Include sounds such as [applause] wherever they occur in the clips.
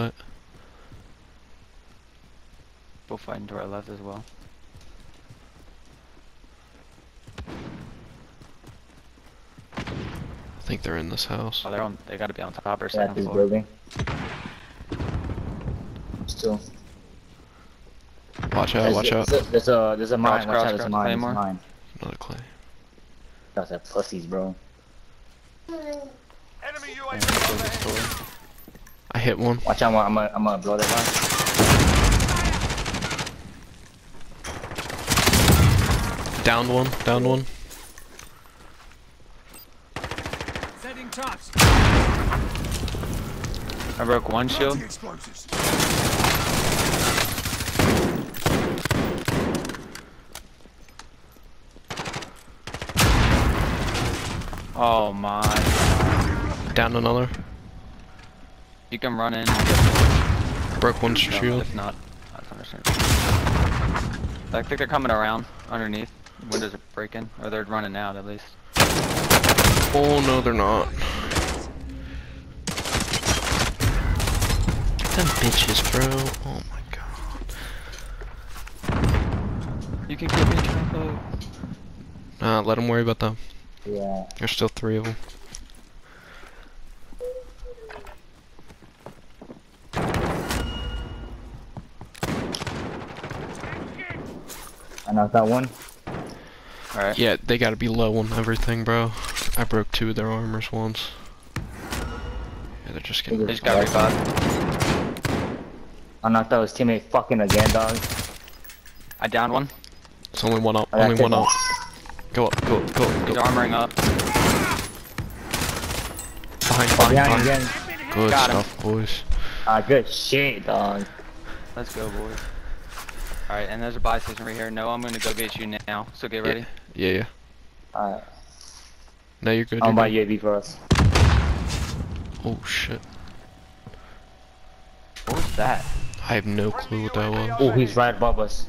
fight. Both fighting to our left as well. I think they're in this house. Oh, they're on. They gotta be on top or Yeah, at second floor. building. Still. Watch out, There's, watch out. there's, a, there's a there's a mine. Crouch, Watch out, crouch, there's a mine. There's a mine. Another clay. That's that pussies, bro. Enemy UAV hit one. Watch out, I'm gonna, I'm gonna, I'm blow that mine. Downed one, downed one. Setting traps. I broke one shield. Oh my. Down another. You can run in. and get- Broke one no, shield. If not. I think they're coming around underneath. Windows are breaking, or they're running out at least. Oh no, they're not. Them bitches, bro. Oh my god. You can get me Trumpo. Nah, uh, let them worry about them. Yeah. There's still three of them. I knocked that one. Alright. Yeah, they gotta be low on everything, bro. I broke two of their armors once. Yeah, they're just They getting. just got revived. I knocked out his teammate fucking again, dog. I downed one. It's only one up. I Only one up. Go up. Go up. Go up. He's Go up. armoring up. Behind. Behind. Behind behind. again. Good Got him. stuff, boys. Ah, good shit, dog. Let's go, boys. Alright, and there's a buy station right here. No, I'm gonna go get you now. So get ready. Yeah, yeah. Alright. No, you're good. I'll You're buy. UAV for us. Oh shit. What was that? I have no clue what that was. Oh, he's right above us.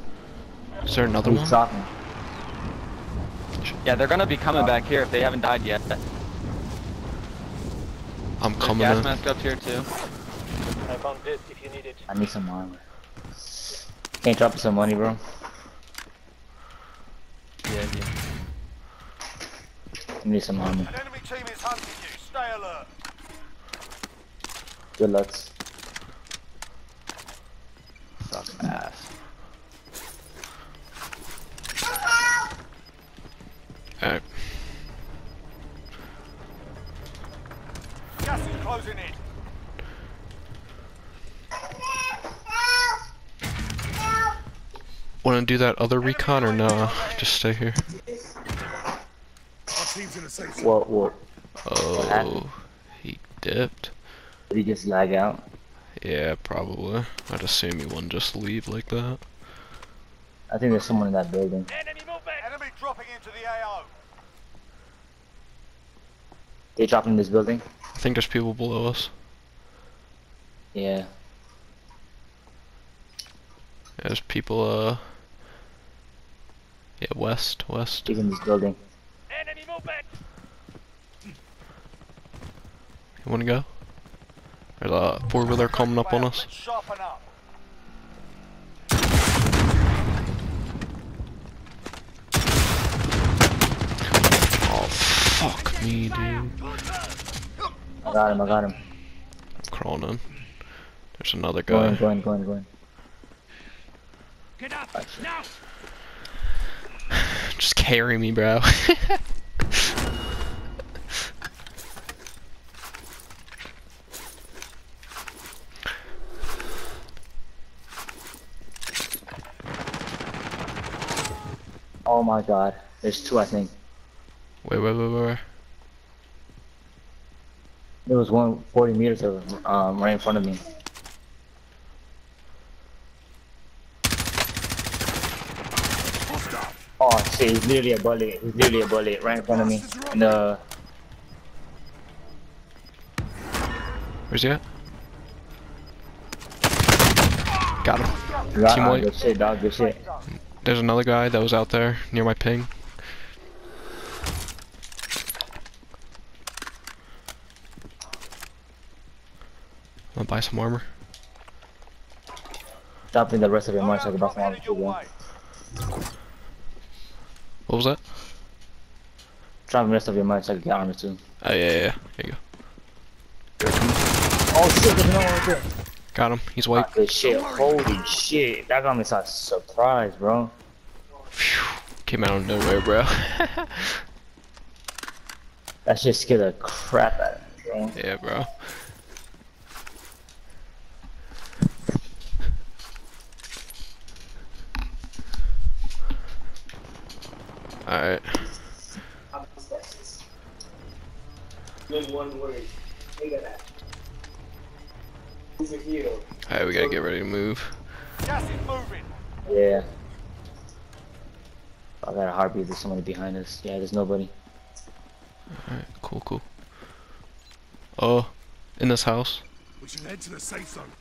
Is there another He's one? dropping. Yeah, they're gonna be coming back here if they haven't died yet. I'm coming gas mask up here too. I found this if you need it. I need some armor. Can't drop some money, bro. Yeah, yeah. I need some armor. An enemy team is hunting you. Stay alert. Good luck. Wanna do that other recon or nah? Just stay here. Our team's in a safe zone. What, what? Oh, he dipped. Did he just lag out? Yeah, probably. I'd assume he wouldn't just leave like that. I think there's someone in that building. Enemy movement. Enemy dropping into the AO. They dropping in this building? I think there's people below us. Yeah. Yeah, there's people, uh... Yeah, west, west. He's in this building. Enemy movement. You wanna go? There's a four-wheeler coming up on us. Up. Oh, fuck me, dude. I got him, I got him. I'm crawling in. There's another Go in, guy. go in, go in, go in. Get up. Now. [sighs] Just carry me, bro. [laughs] Oh my god. There's two, I think. wait, wait, wait, wait, wait. There was one 40 meters of um right in front of me. Oh he's literally a bullet. He's literally a bullet right in front of me. In the Where's he at? Got him. right Team white. good shit, dog, good shit. There's another guy that was out there near my ping. I'm gonna buy some armor. Dropping the rest of your money so I can buy some armor headed too, your bro. way. What was that? Dropping the rest of your money so I can get armor too. Oh yeah, yeah. yeah. There you go. Oh shit, there's no one right there. Got him. He's white. Good shit. Holy shit. That got me so surprised, bro. Phew. Came out of nowhere, bro. [laughs] That shit scared the crap out of me, bro. yeah, bro. Alright. Alright, we gotta get ready to move. Gas is moving. Yeah. I got a heartbeat. There's somebody behind us. Yeah, there's nobody. Alright, cool, cool. Oh, in this house? We should head to the safe zone.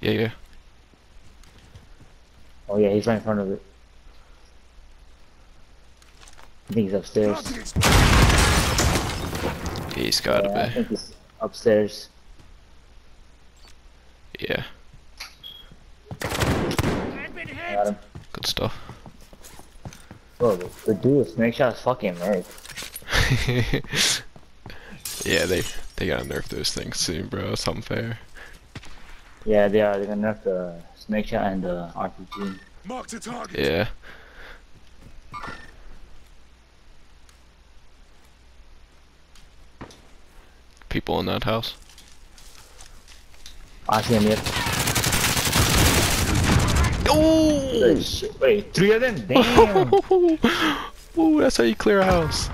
Yeah, yeah. Oh yeah, he's right in front of it. I think he's upstairs. Planting explosive. Yeah, he's gotta Yeah, I be. think he's upstairs. Yeah, Got him. good stuff. [laughs] Bro, the, the dude with snake shot is fucking nerd. yeah, they they gotta nerf those things soon, bro. It's unfair. Yeah, they are. They're gonna nerf the snake shot and the RPG. Mark the target. Yeah. People in that house. I see him yet. Oh! Wait, three of them? [laughs] Damn. Ooh, that's how you clear a house.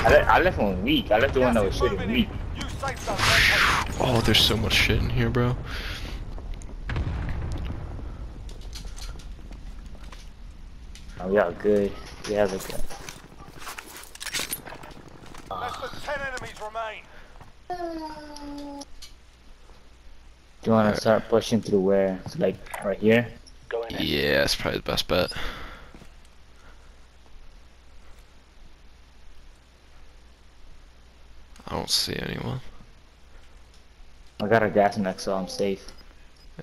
I, le I left one weak. I left the one that was is shooting weak. in. Use safe zone. located. Oh, there's so much shit in here, bro. Oh, yeah, good. We have a good. Less than ah. ten enemies remain. Do you want to start pushing through where? So, like, right here? Yeah, that's probably the best bet. I don't see anyone. I got a gas next, so I'm safe.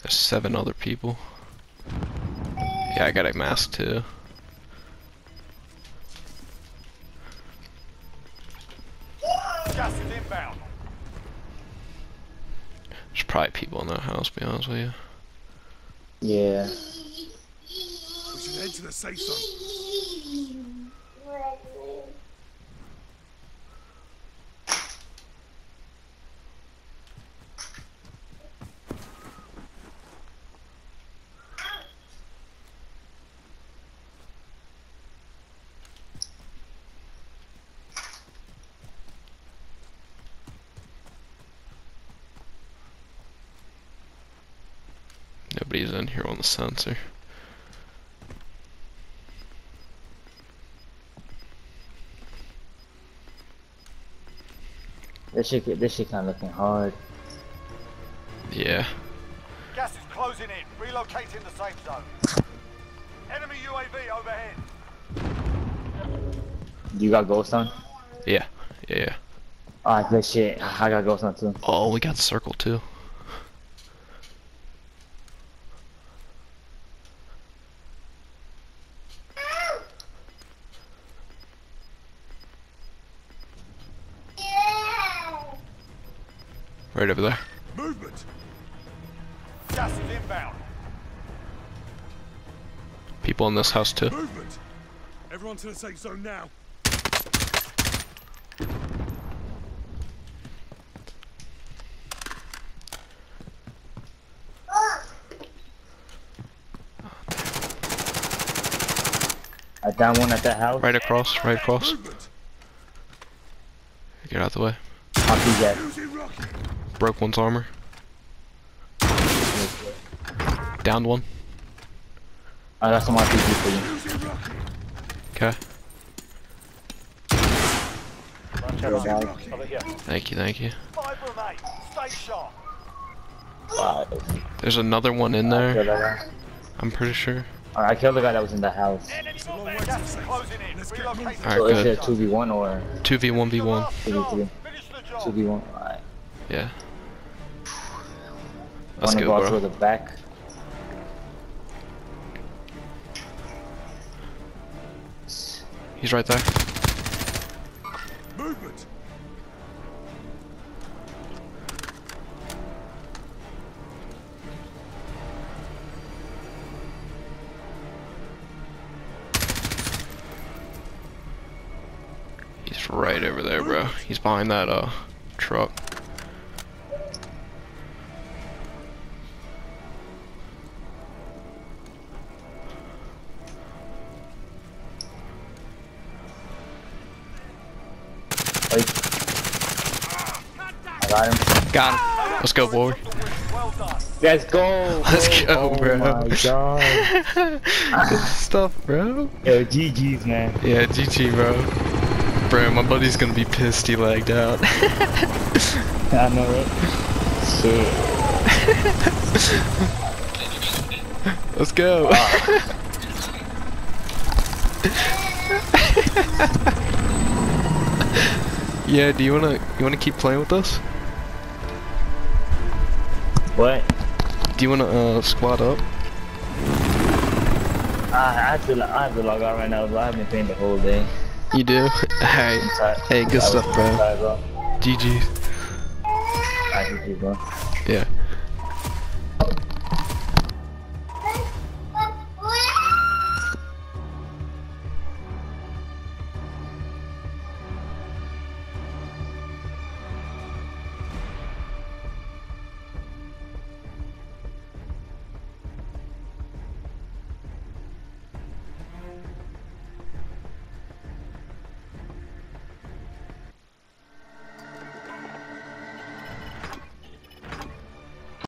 There's seven other people. Yeah, I got a mask too. Inbound. There's probably people in that house, to be honest with you. Yeah. We should head to the safe zone. Nobody's in here on the sensor. This shit, this shit kind of looking hard. Yeah. Gas is closing in. Relocating the safe zone. Enemy UAV overhead. You got ghost on? Yeah. Yeah, yeah. Ah, good shit. I got ghost on too. Oh, we got circle too. Right over there. Movement. Gas is inbound. People in this house too. Movement. Everyone to the safe zone now. I down one at that house. Right across, right across. Movement. Get out of the way. I'll be that. Using rocket. Broke one's armor. Downed one. I got some RPG for you. Okay. Thank you, thank you. Five remain. Stay sharp. Five. There's another one in there. I'm pretty sure. Alright, I killed the guy that was in the house. Enemy movement. Gas is closing in. Relocating. Alright, So is good. it 2v1 or 2v1v1. 2v3? Finish the job. 2v1? Alright. Yeah. Let's Wanna go, go bro. through the back. He's right there. Movement. He's right over there, bro. He's behind that uh I got him. Got him. Let's go, boy. Let's go. Let's go, oh bro. my god. Good [laughs] stuff, bro. Yo, GG's, man. Yeah, GG, bro. Bro, my buddy's gonna be pissed he lagged out. [laughs] I know, right? Shit. [laughs] Let's go. Ah. Yeah, do you wanna you wanna keep playing with us? What? Do you wanna uh squad up? I have to, I have to log out right now, but I've been playing the whole day. You do? Hey, hey, good stuff, bro. tired, bro. GG. I GG, bro.